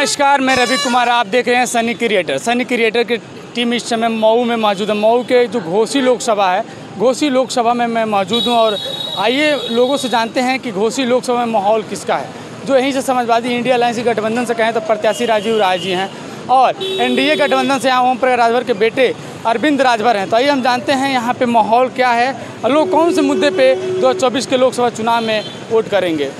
नमस्कार, मैं रवि कुमार। आप देख रहे हैं सनी क्रिएटर। सनी क्रिएटर की टीम इस समय मऊ में मौजूद है। मऊ के जो घोसी लोकसभा है, घोसी लोकसभा में मैं मौजूद हूँ और आइए लोगों से जानते हैं कि घोसी लोकसभा में माहौल किसका है। जो यहीं से समाजवादी इंडिया अलायंस गठबंधन से कहें तो प्रत्याशी राजीव राय जी हैं और एनडीए गठबंधन से यहाँ ओम प्रकाश राजभर के बेटे अरविंद राजभर हैं। तो आइए हम जानते हैं यहाँ पे माहौल क्या है और लोग कौन से मुद्दे पे 2024 के लोकसभा चुनाव में वोट करेंगे।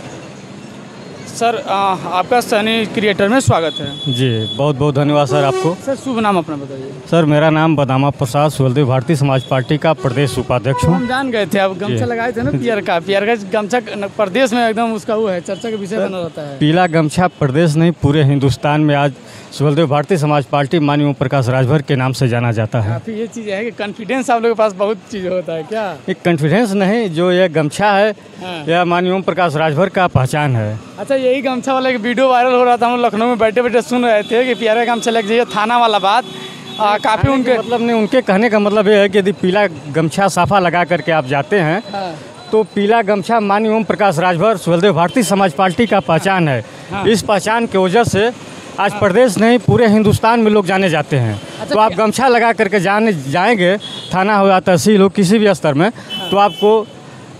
सर आ, आपका सनी क्रिएटर में स्वागत है। जी बहुत बहुत धन्यवाद सर आपको। सर शुभ नाम अपना बताइए। सर मेरा नाम बदामा प्रसाद सुहलदेव भारतीय समाज पार्टी का प्रदेश उपाध्यक्ष हूँ। हम जान गए थे आप गमछा लगाए थे ना पियर का। पियर का गमछा प्रदेश में एकदम उसका वो है चर्चा का विषय बना रहता है। पीला गमछा प्रदेश नहीं पूरे हिंदुस्तान में आज सुहलदेव भारतीय समाज पार्टी माननीय ओम प्रकाश राजभर के नाम से जाना जाता है। ये चीज़ है कि कॉन्फिडेंस आप लोगों के पास बहुत चीज़ होता है क्या? एक कॉन्फिडेंस नहीं जो यह गमछा है हाँ। यह माननीय ओम प्रकाश राजभर का पहचान है। अच्छा यही गमछा वाला एक वीडियो वायरल हो रहा था हम लखनऊ में बैठे बैठे सुन रहे थे कि पियर गमछा लग जाइए थाना वाला बात। काफ़ी उनके मतलब नहीं उनके कहने का मतलब ये है कि यदि पीला गमछा साफा लगा करके आप जाते हैं हाँ, तो पीला गमछा मान्य ओम प्रकाश राजभर सुहलदेव भारतीय समाज पार्टी का पहचान है। हाँ। इस पहचान की वजह से आज प्रदेश नहीं पूरे हिंदुस्तान में लोग जाने जाते हैं। तो आप गमछा लगा करके जाने जाएँगे थाना हो या तहसील हो किसी भी स्तर में तो आपको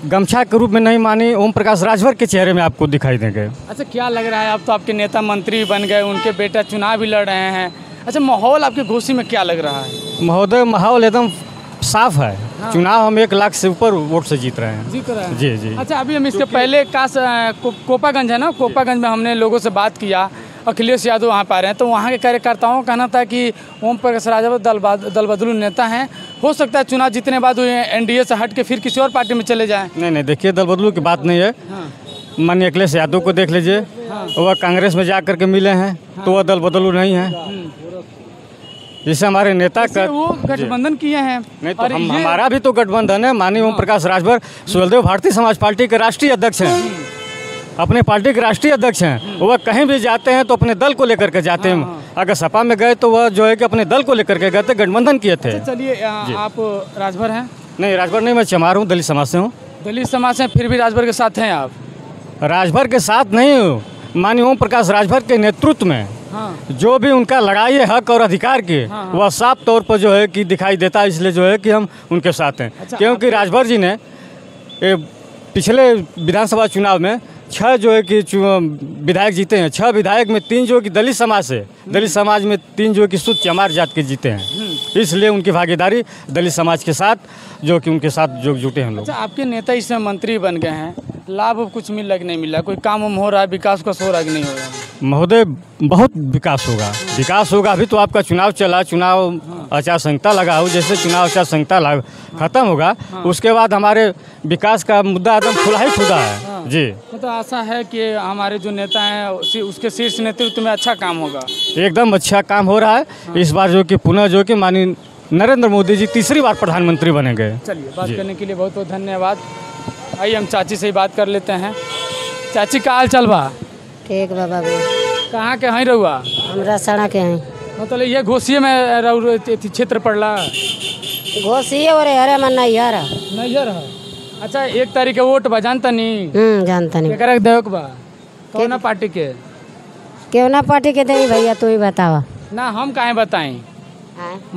गमछा के रूप में नहीं मानी ओम प्रकाश राजभर के चेहरे में आपको दिखाई देंगे। अच्छा क्या लग रहा है अब तो आपके नेता मंत्री बन गए उनके बेटा चुनाव भी लड़ रहे हैं। अच्छा माहौल आपके घोसी में क्या लग रहा है? महोदय माहौल एकदम साफ़ है। हाँ। चुनाव हम एक लाख से ऊपर वोट से जीत रहे हैं। जीत रहे हैं। जी जी। अच्छा अभी हम इसके पहले अ, को, कोपागंज है ना? कोपागंज में हमने लोगों से बात किया। अखिलेश यादव वहाँ पर आ रहे हैं। तो वहाँ के कार्यकर्ताओं का कहना था कि ओम प्रकाश राजभर दल बाद- दल बदलू नेता हैं। हो सकता है चुनाव जीतने बाद वो एनडीए से हट के फिर किसी और पार्टी में चले जाएँ। नहीं नहीं देखिए दल बदलू की बात नहीं है। हाँ। माननीय अखिलेश यादव को देख लीजिए। वह कांग्रेस में जा करके मिले हैं तो वह दल बदलू नहीं है। जैसे हमारे नेता का वो गठबंधन किए हैं। नहीं तो हम हमारा भी तो गठबंधन है। माननीय ओम प्रकाश राजभर सुहलदेव भारतीय समाज पार्टी के राष्ट्रीय अध्यक्ष हैं। अपने पार्टी के राष्ट्रीय अध्यक्ष हैं। वह कहीं भी जाते हैं तो अपने दल को लेकर के जाते हैं। अगर सपा में गए तो वह जो है कि अपने दल को लेकर के गए थे गठबंधन किए थे। अच्छा, चलिए आप राजभर हैं? नहीं राजभर नहीं मैं चमार हूँ दलित समाज से हूँ। दलित समाज से फिर भी राजभर के साथ हैं आप? राजभर के साथ नहीं हूँ। माननीय ओम प्रकाश राजभर के नेतृत्व में। हाँ। जो भी उनका लड़ाई है हक और अधिकार की हाँ, हाँ। वह साफ़ तौर पर जो है कि दिखाई देता है इसलिए जो है कि हम उनके साथ हैं। अच्छा, क्योंकि राजभर जी ने ए, पिछले विधानसभा चुनाव में छह जो है कि विधायक जीते हैं। छह विधायक में तीन जो है कि दलित समाज से दलित समाज में तीन जो है कि शुद्ध चमार जात के जीते हैं। इसलिए उनकी भागीदारी दलित समाज के साथ जो कि उनके साथ जो जुटे हैं लोग। अच्छा आपके नेता इसमें मंत्री बन गए हैं। लाभ अब कुछ मिल कि नहीं मिला। कोई काम वाम हो रहा है विकास का हो रहा है कि नहीं हो रहा महोदय बहुत विकास होगा। विकास होगा अभी तो आपका चुनाव चला चुनाव आचार संहिता लगा हो जैसे चुनाव आचार संहिता खत्म होगा उसके बाद हमारे विकास का मुद्दा एकदम खुला ही खुदा है। जी। मतलब आशा है कि हमारे जो नेता हैं उसी- उसके शीर्ष नेतृत्व में अच्छा काम होगा। एकदम अच्छा काम हो रहा है। हाँ। इस बार जो कि पुनः जो कि माननीय नरेंद्र मोदी जी तीसरी बार प्रधानमंत्री बनेंगे चलिए बात करने के लिए बहुत बहुत धन्यवाद। आइए हम चाची से ही बात कर लेते हैं। चाची का हाल चल बा? ठीक बा बाबू। कहाँ के हैं रहुआ हमरा सड़क है। मतलब ये घोसिए में क्षेत्र पड़ला। घोसिए ओरे हरे मन नहीं यार नैहर है। अच्छा एक तारीख के वोट बा जानता नहीं हम्म जानता नहीं एकरा के देवक बा? कौना पार्टी के क्यों ना पार्टी के दही भैया तू ही बतावा। ना हम काहे बताएँ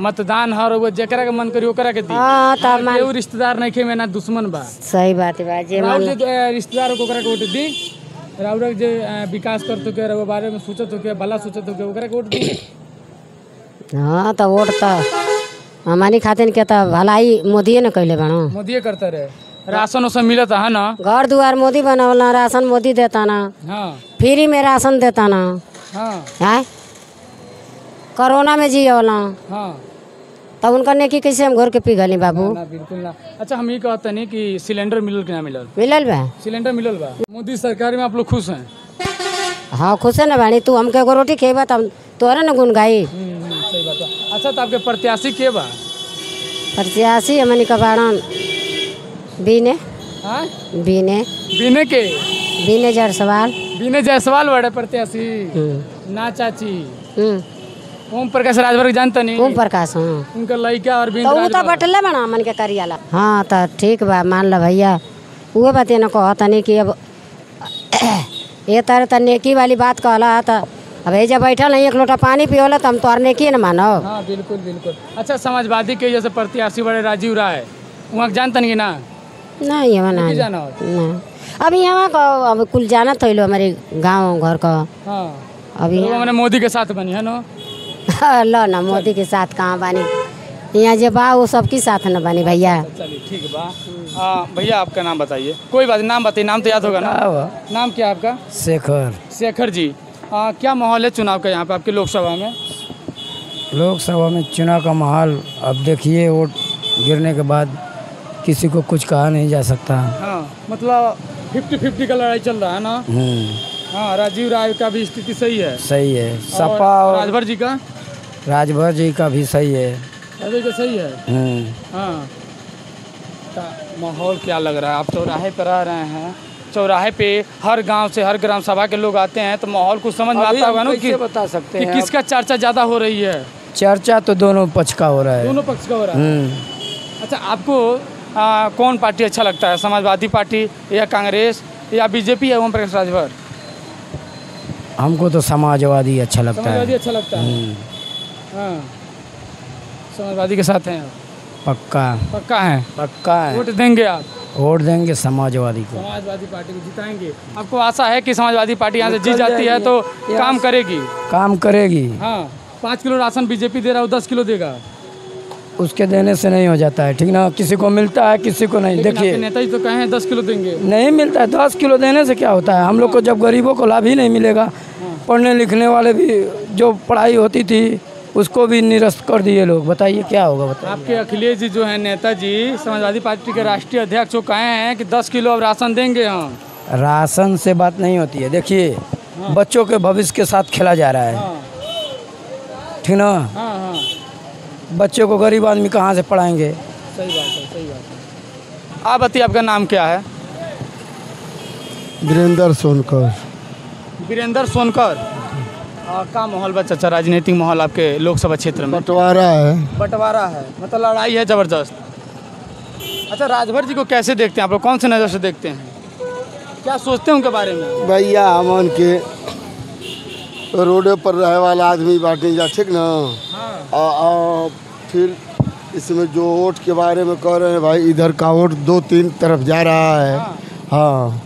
मतदान हर वो जेकरा के मन करी ओकरा के दी। हाँ तब हमार केहू रिश्तेदार नहीं खे में ना दुश्मन बा। सही बात बा जे मन। जे रिश्तेदार को ओकरा के वोट दी। राउर जे विकास करतो के रहो बारे में सोचत हो के भला सोचत हो के ओकरा के वोट दी। हाँ तो वोट तो हमारी खातिर के तो भलाई मोदिए न कैले बनो मोदिये करते रहे। राशन उसन मिलत है ना? घर दुआर मोदी बनवला राशन मोदी देता ना हाँ। फ्री में राशन देता ना हाँ। है? कोरोना में जियवला हाँ। तब उनका नेकी कैसे हम घर के पी गली बाबू? ना बिल्कुल ना। अच्छा हम ये कहते नहीं कि सिलेंडर मिलल कि ना मिलल? मिलल बा। सिलेंडर मिलल बा। मोदी सरकार में आप लोग खुश हैं? हाँ खुश है ना बानी तू हमके एगो रोटी खेबा तब तोहरा न गुन गाई हम्म, हम्म, सही बात अच्छा तो आपके प्रत्याशी के बा? प्रत्याशी हमनी का बाड़न। बीने। हाँ? बीने। बीने के? बीने जड़ सवाल बीने जायसवाल बड़े प्रत्याशी हम्म, ना चाची। हम्म, ओम प्रकाश राजभर जानता नहीं। ओम प्रकाश हाँ। उनका लड़का और तो ऊ तो बटले बना मन के करियाला। हाँ तो ठीक बा मान ला भैया। उहे बात न कह तनी कि अब ये तरह तो नेकी वाली बात कहला तो। अब एजा बैठल नहीं एक लोटा पानी पियोला तो हम तोहर नेकी न मानो हाँ बिल्कुल बिल्कुल। अच्छा समाजवादी के जैसे प्रत्याशी बड़े राजीव राय वहाँ जानतन कि ना? नहीं हम ना जाना ना। अभी यहाँ का अब कुल जाना तो लो हमारे गाँव घर का। हाँ। अभी तो मैंने मोदी के साथ बनी है ना? लो ना मोदी के साथ कहाँ बानी? यहाँ जे बा वो सबके साथ न बानी भैया। चलिए ठीक है बा। हाँ भैया आपका नाम बताइए। कोई बात नाम बताइए नाम तो याद होगा ना? नाम क्या आपका? शेखर। शेखर जी। आ, क्या माहौल है चुनाव का यहाँ पे आपके लोकसभा में? लोकसभा में चुनाव का माहौल अब देखिए वोट गिरने के बाद किसी को कुछ कहा नहीं जा सकता। हाँ मतलब फिफ्टी फिफ्टी का लड़ाई चल रहा है ना? हम्म, हाँ राजीव राय का भी स्थिति सही है। सही है। सपा और राजभर जी का? राजभर जी का भी सही है। राजभर का सही है? हम्म, हाँ। माहौल क्या लग रहा है? आप चौराहे पर आ रहे हैं। चौराहे पे हर गाँव से हर ग्राम सभा के लोग आते हैं तो माहौल कुछ समझ में आता होगा ना कि, बता सकते कि हैं? किसका चर्चा ज़्यादा हो रही है? चर्चा तो दोनों पक्ष का हो रहा है। दोनों पक्ष का हो रहा है? हम्म, अच्छा आपको आ, कौन पार्टी अच्छा लगता है समाजवादी पार्टी या कांग्रेस या बीजेपी या ओम प्रकाश राजभर? हमको तो समाजवादी अच्छा लगता समाजवादी है अच्छा लगता है? हम्म, हाँ। समाजवादी के साथ हैं आप? पक्का। पक्का है? पक्का है। वोट देंगे आप? वोट देंगे समाजवादी को। समाजवादी पार्टी को जिताएँगे। आपको आशा है कि समाजवादी पार्टी यहाँ से जीत जाती है तो काम करेगी? काम करेगी। हाँ। पाँच किलो राशन बीजेपी दे रहा है वो दस किलो देगा। उसके देने से नहीं हो जाता है ठीक ना? किसी को मिलता है किसी को नहीं। देखिए। नेताजी तो कहे हैं दस किलो देंगे। नहीं मिलता है दस किलो देने से क्या होता है? हम लोग को जब गरीबों को लाभ ही नहीं मिलेगा। पढ़ने लिखने वाले भी जो पढ़ाई होती थी उसको भी निरस्त कर दिए लोग। बताइए क्या होगा बताइए। आपके अखिलेश जी जो है नेताजी समाजवादी पार्टी के राष्ट्रीय अध्यक्ष वो कहे हैं कि दस किलो अब राशन देंगे हम। राशन से बात नहीं होती है। देखिए बच्चों के भविष्य के साथ खेला जा रहा है। हाँ। ठीक ना? हाँ हाँ। बच्चों को गरीब आदमी कहाँ से पढ़ाएँगे? सही बात है सही बात है। आप बताइए आपका नाम क्या है? वीरेंद्र सोनकर। वीरेंद्र सोनकर। का माहौल बा चाचा राजनीतिक माहौल आपके लोकसभा क्षेत्र में? बंटवारा है। बंटवारा है मतलब लड़ाई है ज़बरदस्त। अच्छा राजभर जी को कैसे देखते हैं आप लोग? कौन से नज़र से देखते हैं? क्या सोचते हैं उनके बारे में? भैया हमन के रोडे पर रहे वाला आदमी बाटे जा ठीक ना? हाँ। आ, आ, फिर इसमें जो वोट के बारे में कह रहे हैं भाई इधर का वोट दो तीन तरफ़ जा रहा है। हाँ।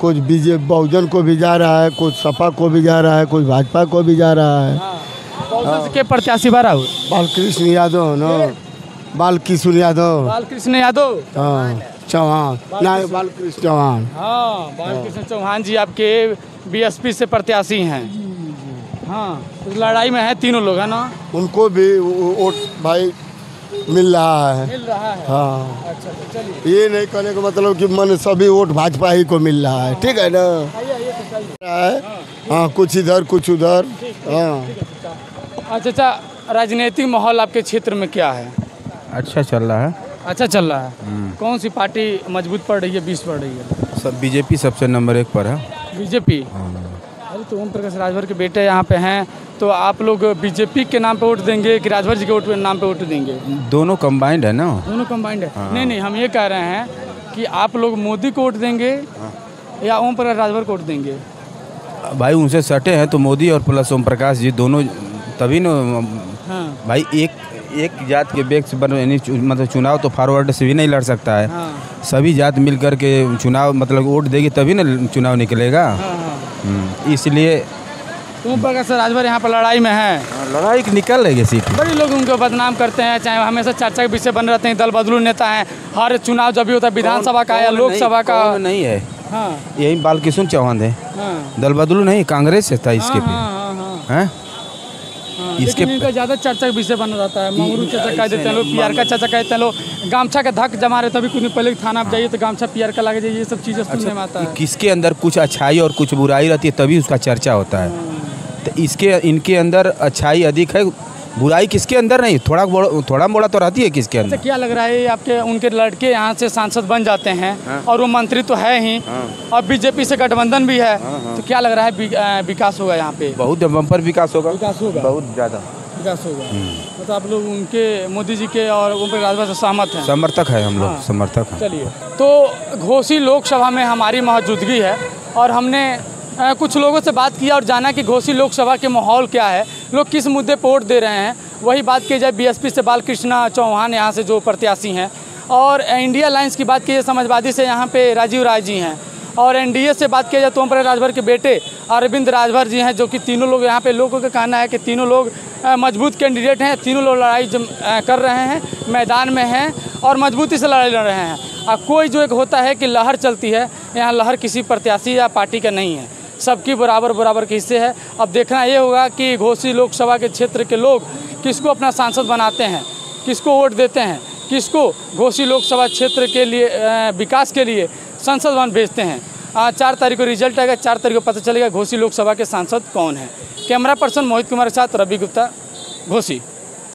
कुछ बीजेपी बहुजन को भी जा रहा है कुछ सपा को भी जा रहा है कुछ भाजपा को भी जा रहा है। हाँ। के प्रत्याशी बारा हो बालकृष्ण यादव ना? बालकिशुन यादव। बालकृष्ण यादव। हाँ चौहान। नहीं बालकृष्ण चौहान। हाँ बालकृष्ण चौहान जी आपके बीएसपी से प्रत्याशी हैं। हाँ लड़ाई में है तीनों लोग है ना? उनको भी वोट भाई मिल रहा है। मिल रहा है? हाँ। अच्छा तो चलिए। ये नहीं कहने का मतलब कि मन सभी वोट भाजपा ही को मिल रहा है ठीक है ना? तो है। हाँ कुछ इधर कुछ उधर। हाँ। अच्छा अच्छा राजनीतिक माहौल आपके क्षेत्र में क्या है? अच्छा चल रहा है। अच्छा चल रहा है? कौन सी पार्टी मज़बूत पड़ रही है बीस पड़ रही है? सब बीजेपी सबसे नंबर एक पर है। बीजेपी? अरे तो ओम प्रकाश राजभर के बेटे यहाँ पे हैं। तो आप लोग बीजेपी के नाम पे वोट देंगे कि राजभर जी के वोट नाम पे वोट देंगे? दोनों कंबाइंड है ना? दोनों कंबाइंड है। हाँ। नहीं नहीं हम ये कह रहे हैं कि आप लोग मोदी को वोट देंगे हाँ। या ओम प्रकाश राजभर को वोट देंगे? भाई उनसे सटे हैं तो मोदी और प्लस ओम प्रकाश जी दोनों तभी ना हाँ। भाई एक एक जात के चु- मतलब चुनाव तो फॉरवर्ड से भी नहीं लड़ सकता है। हाँ। सभी जात मिल कर के चुनाव मतलब वोट देगी तभी ना चुनाव निकलेगा। हाँ हाँ। इसलिए तो ओम प्रकाश राजभर यहाँ पर लड़ाई में है। लड़ाई निकल रही है सीट। बड़े लोग उनको बदनाम करते हैं चाहे हमेशा चर्चा के विषय बन रहते हैं दल बदलू नेता हैं हर चुनाव जब भी होता है विधानसभा का या लोकसभा का। नहीं है। हाँ। यही बालकिशुन चौहान है। हाँ। दल बदलू नहीं कांग्रेस से था इसके हाँ हाँ हाँ हाँ। हैं? हाँ, इसके इनका ज़्यादा चर्चा का विषय बन रहता है। मंगरू चाचा कह देते हैं लोग पीआर का चाचा कहते हैं लोग गामछा का धक जमा रहे तभी कुछ दिन पहले थाना आप जाइए तो गामछा पीआर का लगे जाइए ये सब चीज़ें सुनने में आता है। किसके अंदर कुछ अच्छाई और कुछ बुराई रहती है तभी उसका चर्चा होता है। तो इसके इनके अंदर अच्छाई अधिक है बुराई किसके अंदर नहीं थोड़ा बड़ा- थोड़ा मोड़ा तो रहती है किसके अच्छा अंदर? क्या लग रहा है आपके उनके लड़के यहाँ से सांसद बन जाते हैं और वो मंत्री तो है ही और बीजेपी से गठबंधन भी है तो क्या लग रहा है विकास होगा यहाँ पे? बहुत बम्पर विकास होगा। विकास होगा। बहुत ज़्यादा। विकास होगा। मतलब आप लोग उनके मोदी जी के और प्रकाश राजभर से सहमत हैं? समर्थक है हम लोग हाँ। समर्थक हैं। चलिए तो घोसी लोकसभा में हमारी मौजूदगी है और हमने कुछ लोगों से बात किया और जाना कि घोसी लोकसभा के माहौल क्या है। लोग किस मुद्दे पर वोट दे रहे हैं? वही बात की जाए बीएसपी से बालकृष्णा चौहान यहाँ से जो प्रत्याशी हैं। और इंडिया अलायंस की बात की जाए समाजवादी से यहाँ पे राजीव राय जी हैं। और एनडीए से बात किया जाए तो ओम प्रकाश राजभर के बेटे अरविंद राजभर जी हैं जो कि तीनों लोग यहाँ पे लोगों का कहना है कि तीनों लोग मज़बूत कैंडिडेट हैं। तीनों लोग लड़ाई कर रहे हैं, मैदान में हैं और मजबूती से लड़ाई लड़ रहे हैं। और कोई जो एक होता है कि लहर चलती है, यहाँ लहर किसी प्रत्याशी या पार्टी का नहीं है। सबकी बराबर बराबर के हिस्से है। अब देखना ये होगा कि घोसी लोकसभा के क्षेत्र के लोग किसको अपना सांसद बनाते हैं, किसको वोट देते हैं, किसको घोसी लोकसभा क्षेत्र के लिए विकास के लिए संसद भवन भेजते हैं। चार तारीख को रिज़ल्ट आएगा, चार तारीख को पता चलेगा घोसी लोकसभा के सांसद कौन है। कैमरा पर्सन मोहित कुमार के साथ रवि गुप्ता घोसी